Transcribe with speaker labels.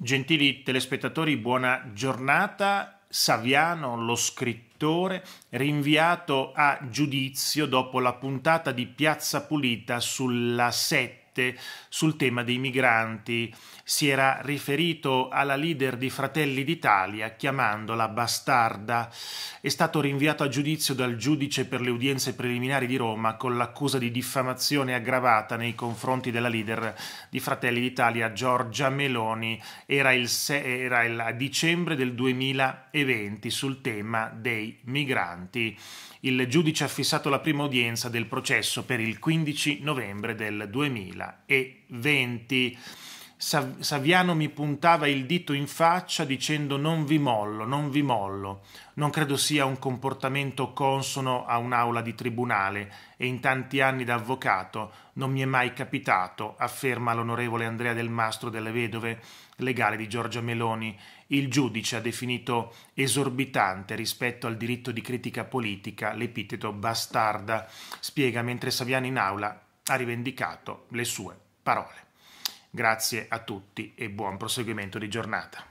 Speaker 1: Gentili telespettatori, buona giornata. Saviano, lo scrittore, rinviato a giudizio dopo la puntata di Piazza Pulita sulla 7 sul tema dei migranti. Si era riferito alla leader di Fratelli d'Italia chiamandola bastarda. È stato rinviato a giudizio dal giudice per le udienze preliminari di Roma con l'accusa di diffamazione aggravata nei confronti della leader di Fratelli d'Italia Giorgia Meloni. Era il, era il dicembre del 2020 sul tema dei migranti. Il giudice ha fissato la prima udienza del processo per il 15 novembre del 2020. Saviano mi puntava il dito in faccia dicendo non vi mollo, non vi mollo. Non credo sia un comportamento consono a un'aula di tribunale e in tanti anni da avvocato non mi è mai capitato, afferma l'onorevole Andrea Del Mastro delle Vedove, legale di Giorgia Meloni. Il giudice ha definito esorbitante rispetto al diritto di critica politica l'epiteto bastarda, spiega mentre Saviano in aula ha rivendicato le sue parole. Grazie a tutti e buon proseguimento di giornata.